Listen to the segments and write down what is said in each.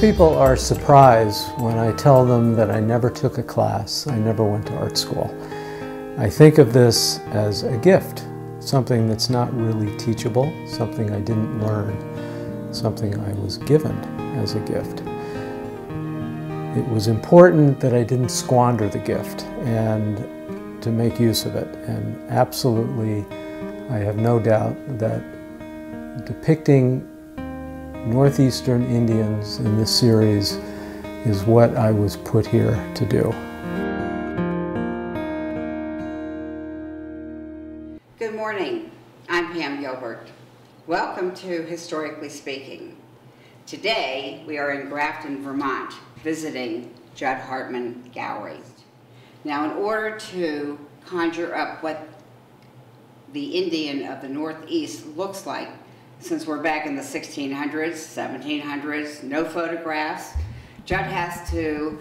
People are surprised when I tell them that I never took a class, I never went to art school. I think of this as a gift, something that's not really teachable, something I didn't learn, something I was given as a gift. It was important that I didn't squander the gift and to make use of it. And absolutely, I have no doubt that depicting Northeastern Indians in this series is what I was put here to do. Good morning. I'm Pam Gilbert. Welcome to Historically Speaking. Today we are in Grafton, Vermont, visiting Jud Hartmann Gallery. Now in order to conjure up what the Indian of the Northeast looks like, since we're back in the 1600s, 1700s, no photographs. Jud has to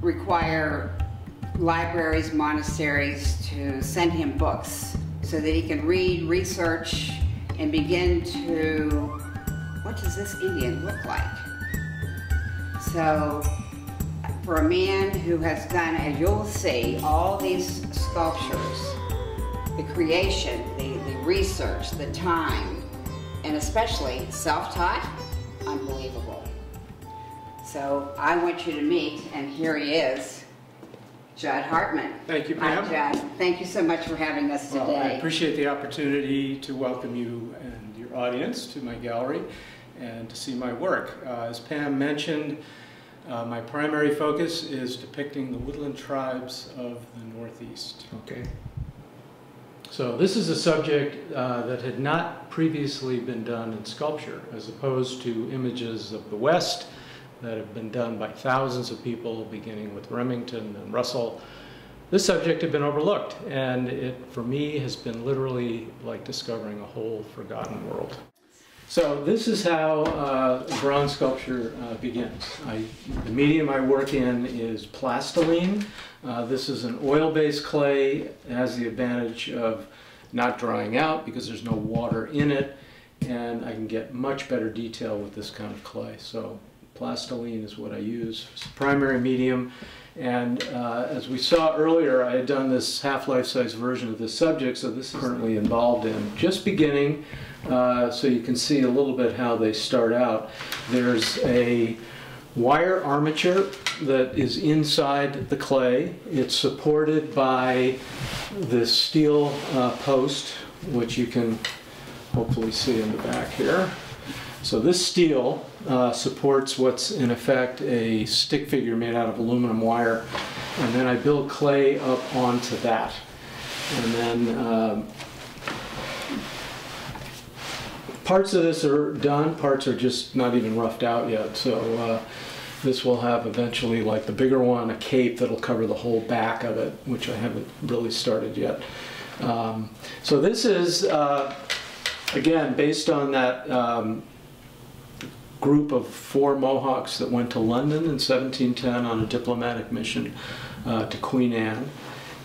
require libraries, monasteries to send him books so that he can read, research, and begin to, what does this Indian look like? So, for a man who has done, as you'll see, all these sculptures, the creation, the, the research, the time, and especially self-taught, unbelievable. So I want you to meet, and here he is, Jud Hartmann. Thank you, Pam. Hi, Jud. Thank you so much for having us today. Well, I appreciate the opportunity to welcome you and your audience to my gallery and to see my work. Uh, as Pam mentioned, uh, my primary focus is depicting the woodland tribes of the Northeast. Okay. So this is a subject uh, that had not previously been done in sculpture, as opposed to images of the West that have been done by thousands of people, beginning with Remington and Russell. This subject had been overlooked, and it, for me, has been literally like discovering a whole forgotten world. So this is how uh, bronze sculpture uh, begins. I, the medium I work in is plastiline. Uh, this is an oil-based clay. It has the advantage of not drying out because there's no water in it, and I can get much better detail with this kind of clay. So plastiline is what I use. It's primary medium. And uh, as we saw earlier, I had done this half-life size version of this subject, so this is currently involved in just beginning, uh, so you can see a little bit how they start out. There's a wire armature that is inside the clay. It's supported by this steel uh, post, which you can hopefully see in the back here. So this steel uh, supports what's in effect a stick figure made out of aluminum wire. And then I build clay up onto that. And then um, parts of this are done, parts are just not even roughed out yet. So uh, this will have eventually, like the bigger one, a cape that'll cover the whole back of it, which I haven't really started yet. Um, so this is, uh, again, based on that um, group of four Mohawks that went to London in 1710 on a diplomatic mission uh, to Queen Anne.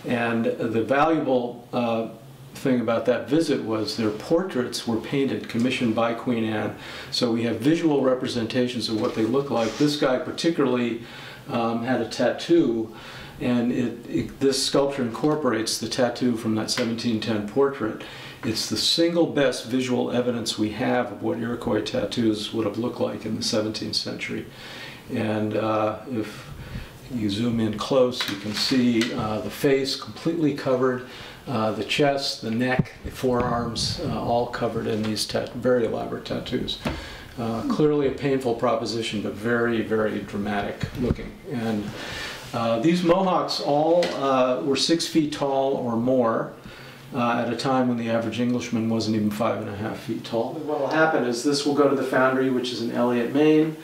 And the valuable uh, thing about that visit was their portraits were painted, commissioned by Queen Anne. So we have visual representations of what they look like. This guy particularly um, had a tattoo, and it, it, this sculpture incorporates the tattoo from that 1710 portrait. It's the single best visual evidence we have of what Iroquois tattoos would have looked like in the 17th century. And uh, if you zoom in close, you can see uh, the face completely covered uh, the chest, the neck, the forearms, uh, all covered in these very elaborate tattoos. Uh, clearly a painful proposition, but very, very dramatic looking. And uh, these Mohawks all uh, were six feet tall or more at a time when the average Englishman wasn't even five and a half feet tall. What will happen is this will go to the foundry, which is in Eliot, Maine,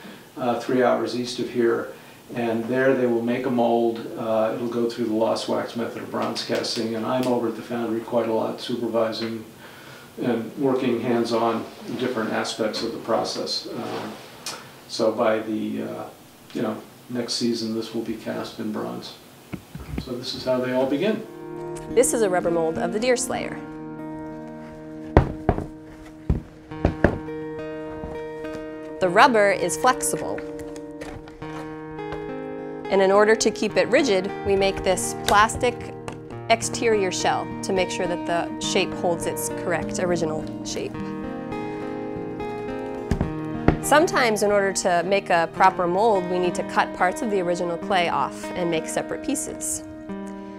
three hours east of here, and there they will make a mold. Uh, it'll go through the lost wax method of bronze casting, and I'm over at the foundry quite a lot, supervising and working hands-on different aspects of the process. Um, so by the uh, you know next season, this will be cast in bronze. So this is how they all begin. This is a rubber mold of the deer slayer. The rubber is flexible And in order to keep it rigid, we make this plastic exterior shell to make sure that the shape holds its correct original shape. Sometimes in order to make a proper mold, we need to cut parts of the original clay off and make separate pieces.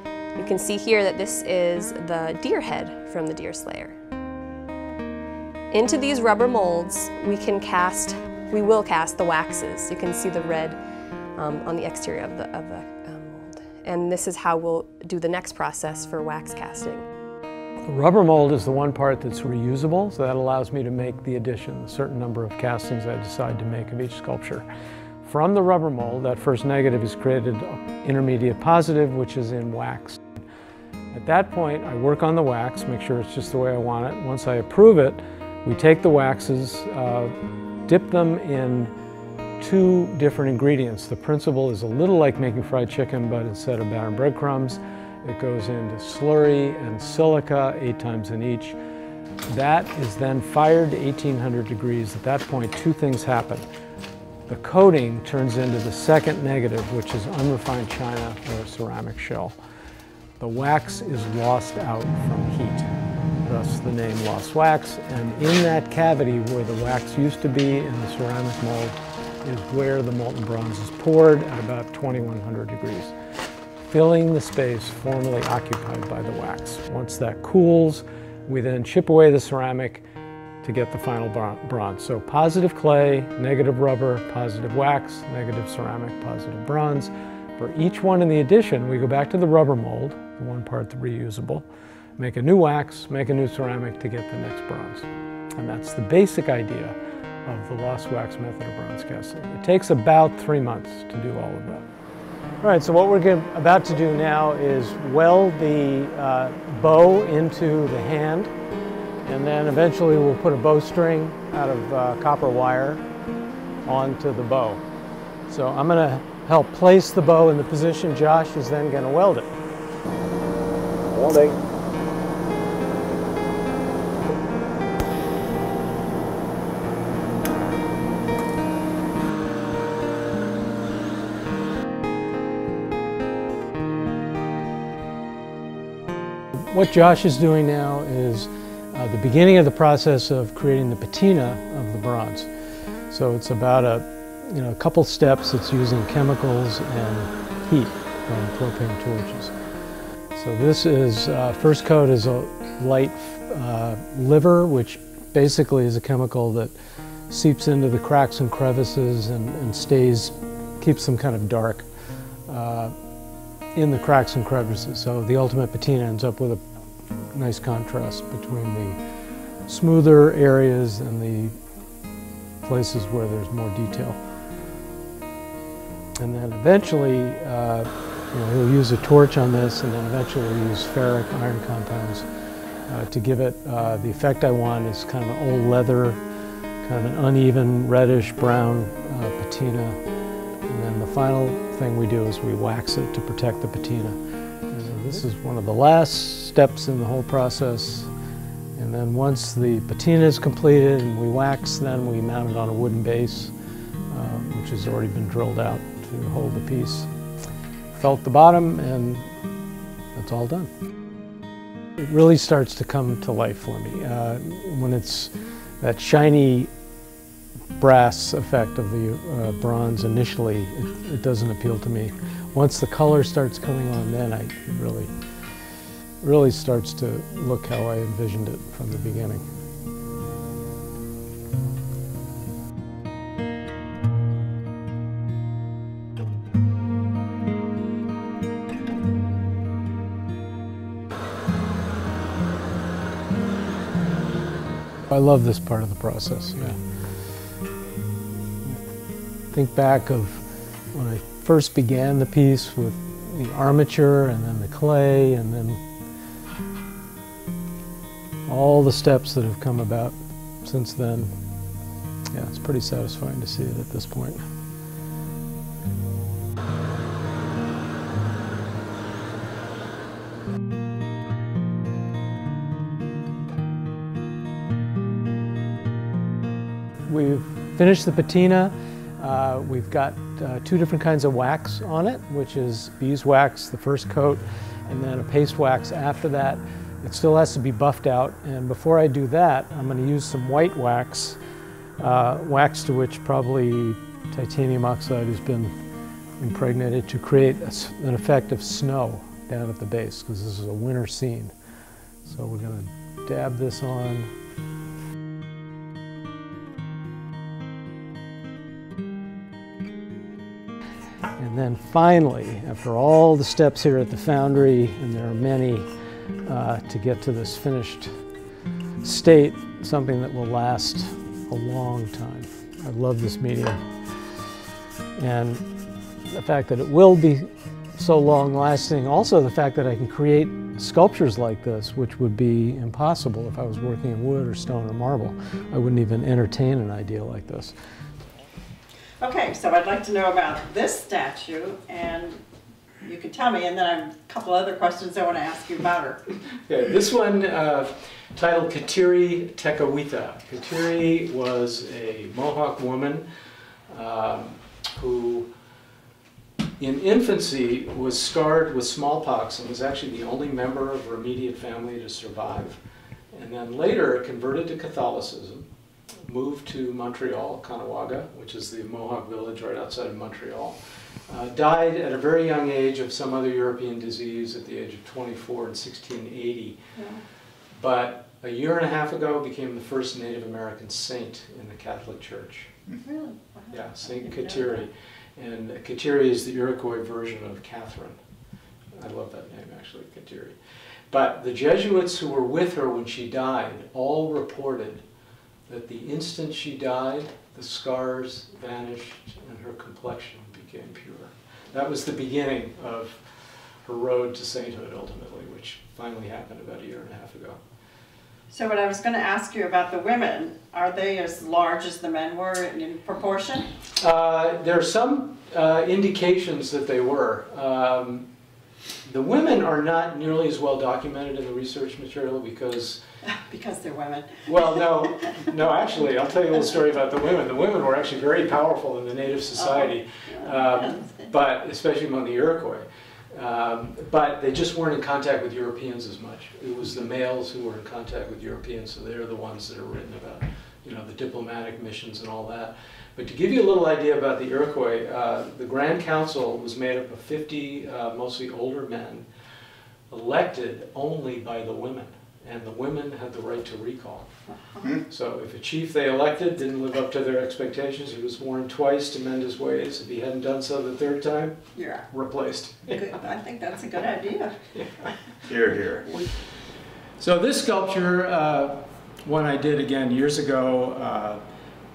You can see here that this is the deer head from the Deerslayer. Into these rubber molds, we can cast, we will cast the waxes. You can see the red um, on the exterior of the, of the um, mold. And this is how we'll do the next process for wax casting. The rubber mold is the one part that's reusable, so that allows me to make the addition, a certain number of castings I decide to make of each sculpture. From the rubber mold, that first negative is created intermediate positive, which is in wax. At that point, I work on the wax, make sure it's just the way I want it. Once I approve it, we take the waxes, uh, dip them in two different ingredients. The principle is a little like making fried chicken, but instead of batter and breadcrumbs, it goes into slurry and silica, eight times in each. That is then fired to 1800 degrees. At that point, two things happen. The coating turns into the second negative, which is unrefined china or ceramic shell. The wax is lost out from heat, thus the name lost wax. And in that cavity where the wax used to be in the ceramic mold is where the molten bronze is poured at about 2100 degrees filling the space formerly occupied by the wax. Once that cools, we then chip away the ceramic to get the final bronze. So positive clay, negative rubber, positive wax, negative ceramic, positive bronze. For each one in the addition, we go back to the rubber mold, the one part that's reusable, make a new wax, make a new ceramic to get the next bronze. And that's the basic idea of the lost wax method of bronze casting. It takes about three months to do all of that. All right, so what we're about to do now is weld the uh, bow into the hand, and then eventually we'll put a bowstring out of uh, copper wire onto the bow. So I'm going to help place the bow in the position. Josh is then going to weld it. Welding. What Josh is doing now is uh, the beginning of the process of creating the patina of the bronze. So it's about a, you know, a couple steps. It's using chemicals and heat from propane torches. So this is, uh, first coat is a light uh, liver, which basically is a chemical that seeps into the cracks and crevices and, and stays, keeps them kind of dark. In the cracks and crevices. So the ultimate patina ends up with a nice contrast between the smoother areas and the places where there's more detail. And then eventually, uh, you know, he'll use a torch on this and then eventually we'll use ferric iron compounds uh, to give it uh, the effect I want is kind of an old leather, kind of an uneven reddish brown uh, patina. And the final thing we do is we wax it to protect the patina. This is one of the last steps in the whole process. And then once the patina is completed and we wax, then we mount it on a wooden base, uh, which has already been drilled out to hold the piece. Felt the bottom and that's all done. It really starts to come to life for me. Uh, when it's that shiny brass effect of the uh, bronze initially, it, it, doesn't appeal to me. Once the color starts coming on, then I really, really starts to look how I envisioned it from the beginning. I love this part of the process, yeah think back of when I first began the piece with the armature and then the clay and then all the steps that have come about since then. Yeah, it's pretty satisfying to see it at this point. We've finished the patina. Uh, we've got uh, two different kinds of wax on it, which is beeswax, the first coat, and then a paste wax after that. It still has to be buffed out, and before I do that, I'm going to use some white wax, uh, wax to which probably titanium oxide has been impregnated to create a an effect of snow down at the base, because this is a winter scene. So we're going to dab this on. And then finally, after all the steps here at the foundry, and there are many uh, to get to this finished state, something that will last a long time. I love this medium. And the fact that it will be so long lasting, also the fact that I can create sculptures like this, which would be impossible if I was working in wood or stone or marble. I wouldn't even entertain an idea like this. Okay, so I'd like to know about this statue, and you can tell me, and then I have a couple other questions I want to ask you about her. Okay, this one uh, titled Kateri Tekakwitha. Kateri was a Mohawk woman um, who in infancy was scarred with smallpox and was actually the only member of her immediate family to survive. And then later converted to Catholicism, moved to Montreal, Caughnawaga, which is the Mohawk village right outside of Montreal. Uh, died at a very young age of some other European disease at the age of 24 in 1680. Yeah. But a year and a half ago became the first Native American saint in the Catholic Church. Really? Wow. Yeah, Saint I didn't know Kateri. And Kateri is the Iroquois version of Catherine. I love that name actually, Kateri. But the Jesuits who were with her when she died all reported that the instant she died, the scars vanished and her complexion became pure. That was the beginning of her road to sainthood ultimately, which finally happened about a year and a half ago. So what I was going to ask you about the women, are they as large as the men were in- in proportion? Uh, there are some uh, indications that they were. Um, the women are not nearly as well documented in the research material because, Because they're women. well, no, no, actually, I'll tell you a little story about the women. The women were actually very powerful in the native society, um, but especially among the Iroquois. Um, but they just weren't in contact with Europeans as much. It was the males who were in contact with Europeans, so they're the ones that are written about, you know, the diplomatic missions and all that. But to give you a little idea about the Iroquois, uh, the Grand Council was made up of 50 uh, mostly older men, elected only by the women, and the women had the right to recall. So if a chief they elected didn't live up to their expectations, he was warned twice to mend his ways. If he hadn't done so the third time, Yeah. replaced. Good. I think that's a good idea. Here, here. So this sculpture, uh, one I did again years ago uh,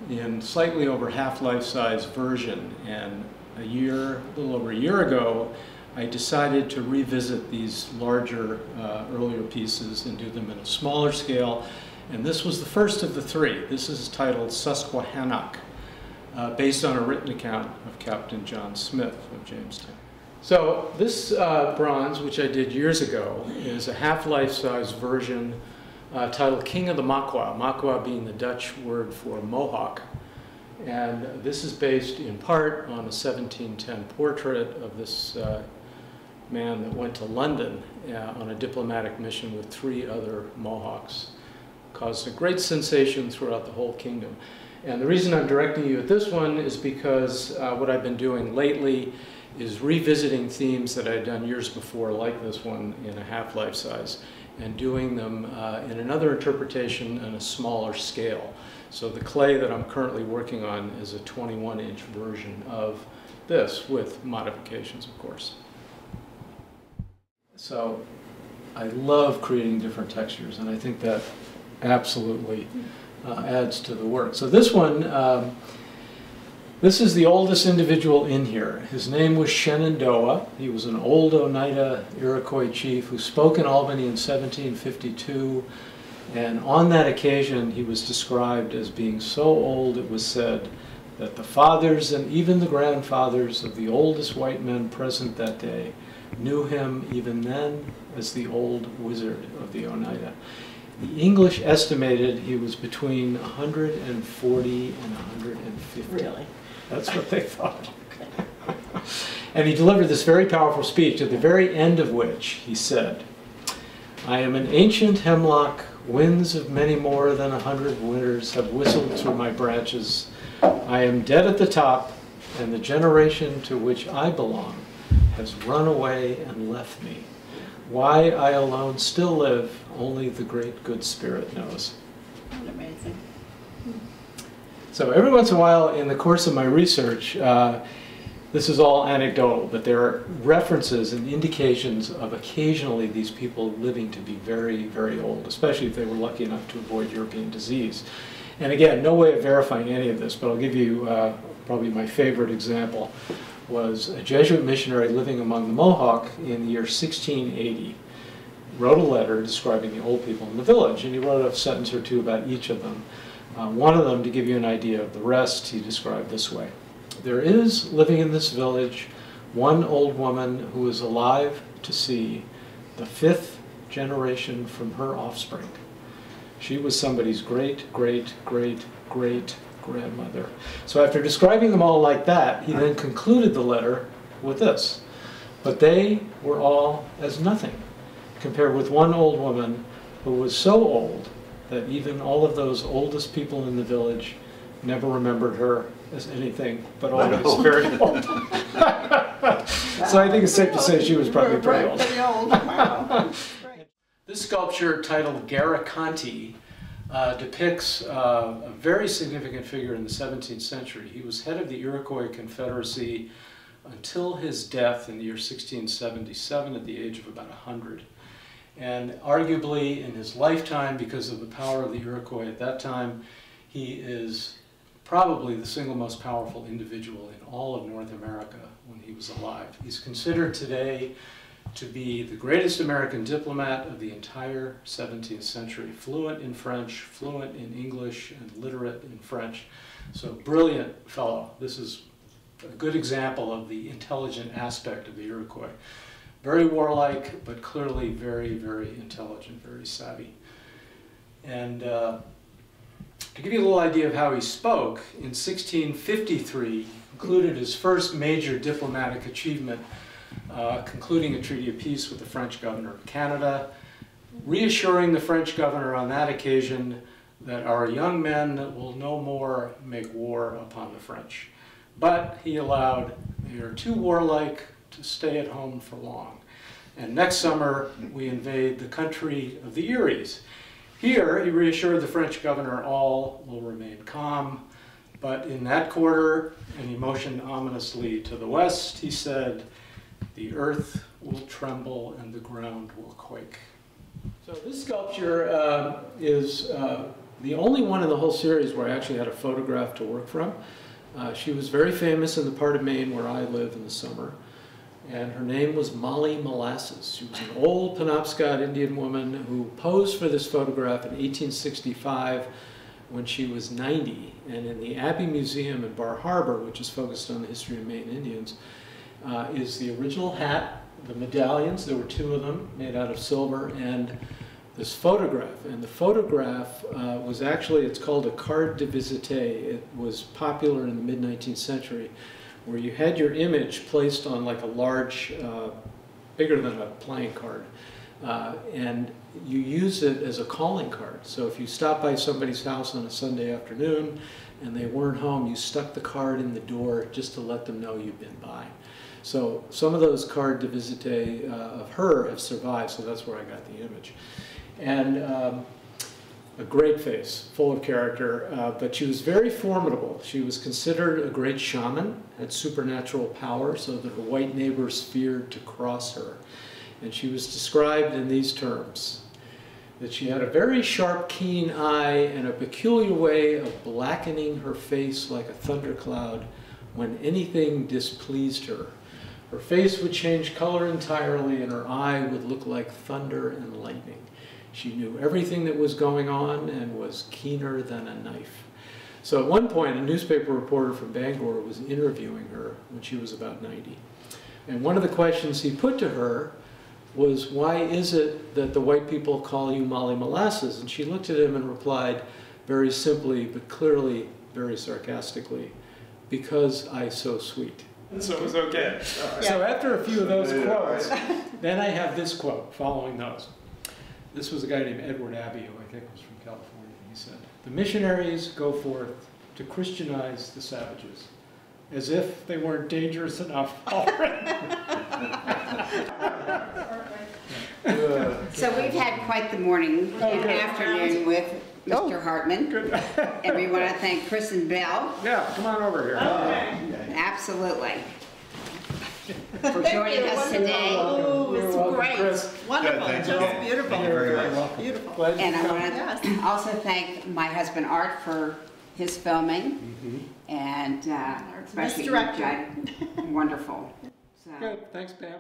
in slightly over half-life size version, and a year, a little over a year ago, I decided to revisit these larger, uh, earlier pieces and do them in a smaller scale. And this was the first of the three. This is titled Susquehannock, uh, based on a written account of Captain John Smith of Jamestown. So this uh, bronze, which I did years ago, is a half-life size version uh, titled King of the Makwa, Makwa being the Dutch word for Mohawk. And this is based in part on a 1710 portrait of this uh, man that went to London uh, on a diplomatic mission with three other Mohawks. Caused a great sensation throughout the whole kingdom. And the reason I'm directing you at this one is because uh, what I've been doing lately is revisiting themes that I'd done years before, like this one in a half-life size, and doing them uh, in another interpretation on a smaller scale. So the clay that I'm currently working on is a 21-inch version of this, with modifications, of course. So I love creating different textures, and I think that absolutely uh, adds to the work. So this one, um, this is the oldest individual in here. His name was Shenandoah. He was an old Oneida Iroquois chief who spoke in Albany in 1752. And on that occasion, he was described as being so old, it was said, that the fathers and even the grandfathers of the oldest white men present that day knew him even then as the old wizard of the Oneida. The English estimated he was between 140 and 150. Really? That's what they thought. and he delivered this very powerful speech, at the very end of which he said, I am an ancient hemlock, winds of many more than a hundred winters have whistled through my branches. I am dead at the top, and the generation to which I belong has run away and left me. Why I alone still live, only the great good spirit knows. Amazing? So every once in a while in the course of my research, uh, this is all anecdotal, but there are references and indications of occasionally these people living to be very, very old, especially if they were lucky enough to avoid European disease. And again, no way of verifying any of this, but I'll give you uh, probably my favorite example was a Jesuit missionary living among the Mohawk in the year 1680 wrote a letter describing the old people in the village, and he wrote a sentence or two about each of them. Uh, one of them, to give you an idea of the rest, he described this way. There is living in this village one old woman who is alive to see the fifth generation from her offspring. She was somebody's great, great, great, great grandmother. So after describing them all like that, he then concluded the letter with this. But they were all as nothing compared with one old woman who was so old that even all of those oldest people in the village never remembered her as anything but always very old. so I think it's safe to say she was probably pretty old. Pretty old, wow. This sculpture titled Garakonte uh, depicts uh, a very significant figure in the 17th century. He was head of the Iroquois Confederacy until his death in the year 1677 at the age of about 100. And arguably in his lifetime, because of the power of the Iroquois at that time, he is probably the single most powerful individual in all of North America when he was alive. He's considered today to be the greatest American diplomat of the entire 17th century, fluent in French, fluent in English, and literate in French. So brilliant fellow. This is a good example of the intelligent aspect of the Iroquois. Very warlike, but clearly very, very intelligent, very savvy. And uh, to give you a little idea of how he spoke, in 1653, included his first major diplomatic achievement uh, concluding a treaty of peace with the French governor of Canada, reassuring the French governor on that occasion that our young men will no more make war upon the French. But he allowed, they are too warlike to stay at home for long. And next summer, we invade the country of the Eries. Here, he reassured the French governor all will remain calm. But in that quarter, and he motioned ominously to the west, he said, the earth will tremble and the ground will quake. So this sculpture uh, is uh, the only one in the whole series where I actually had a photograph to work from. Uh, she was very famous in the part of Maine where I live in the summer. And her name was Molly Molasses. She was an old Penobscot Indian woman who posed for this photograph in 1865 when she was 90. And in the Abbe Museum in Bar Harbor, which is focused on the history of Maine Indians, uh, is the original hat, the medallions, there were two of them made out of silver, and this photograph. And the photograph uh, was actually, it's called a carte de visite. It was popular in the mid 19th century, where you had your image placed on like a large, uh, bigger than a playing card. Uh, and you use it as a calling card. So if you stop by somebody's house on a Sunday afternoon and they weren't home, you stuck the card in the door just to let them know you'd been by. So some of those carte de visite uh, of her have survived, so that's where I got the image. And um, a great face, full of character, uh, but she was very formidable. She was considered a great shaman, had supernatural power, so that her white neighbors feared to cross her. And she was described in these terms that she had a very sharp, keen eye and a peculiar way of blackening her face like a thundercloud when anything displeased her. Her face would change color entirely and her eye would look like thunder and lightning. She knew everything that was going on and was keener than a knife. So at one point, a newspaper reporter from Bangor was interviewing her when she was about 90. And one of the questions he put to her was, why is it that the white people call you Molly Molasses? And she looked at him and replied very simply, but clearly very sarcastically, because I so sweet. So it was okay. So after a few of those Yeah. quotes, then I have this quote following those. This was a guy named Edward Abbey, who I think was from California. He said, The missionaries go forth to Christianize the savages, as if they weren't dangerous enough already. So we've had quite the morning and afternoon with oh. Mr. Hartmann. And we want to thank Chris and Bell, Yeah, come on over here. Okay. Absolutely, for joining us today. Oh, it's great. Chris. Wonderful, Yeah, thank just beautiful. Thank you very much. Beautiful. Glad you And I come. want Yes. to also thank my husband Art for his filming and uh, Art's especially you, director. Jud. Wonderful. So- Good, thanks, Pam.